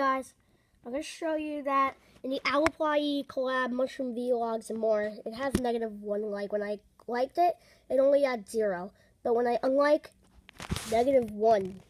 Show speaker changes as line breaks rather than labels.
guys, I'm going to show you that in the Alaply collab Mushroom Vlogs and more, it has negative one like. When I liked it, it only had zero. But when I unlike, negative one.